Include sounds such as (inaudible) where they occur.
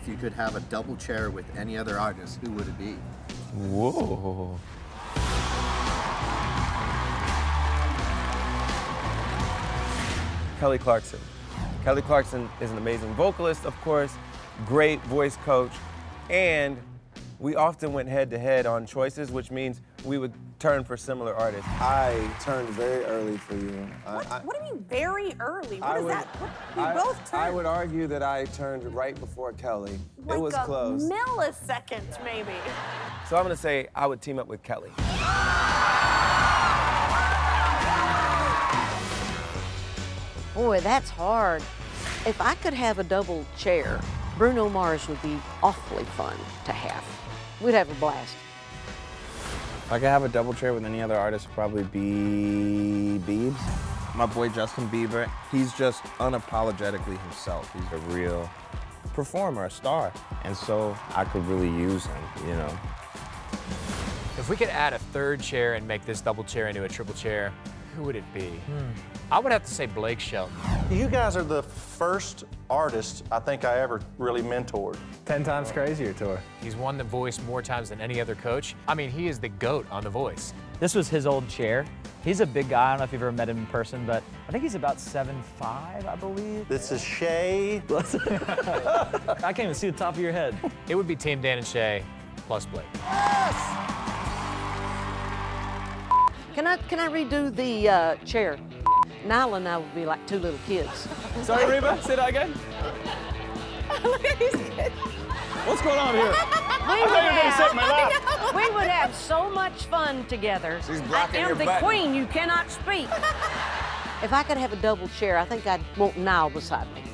if you could have a double chair with any other artist, who would it be? Whoa. Kelly Clarkson. Kelly Clarkson is an amazing vocalist, of course, great voice coach, and we often went head to head on choices, which means we would turn for similar artists. I turned very early for you. What, I, what do you mean very early? What I is would- that? What, we I- both turned I would argue that I turned right before Kelly. like it was a close. millisecond, maybe. So I'm gonna say I would team up with Kelly. Boy, that's hard. If I could have a double chair, Bruno Mars would be awfully fun to have. We'd have a blast. If I could have a double chair with any other artist, it'd probably be Biebs. My boy Justin Bieber, he's just unapologetically himself. He's a real performer, a star. And so I could really use him, you know. If we could add a third chair and make this double chair into a triple chair, who would it be? Hmm. I would have to say Blake Shelton. You guys are the first artist I think I ever really mentored. 10 times crazier tour. He's won The Voice more times than any other coach. I mean, he is the GOAT on The Voice. This was his old chair. He's a big guy. I don't know if you've ever met him in person, but I think he's about 7'5", I believe. This is Shay. (laughs) I can't even see the top of your head. It would be Team Dan and Shay plus Blake. Can I can I redo the uh, chair? Niall and I would be like two little kids. Sorry, Reba, say that again. Look at these kids. What's going on here? We would, have, (laughs) we would have so much fun together. She's I am your the button. queen. You cannot speak. if I could have a double chair, I think I'd want Niall beside me.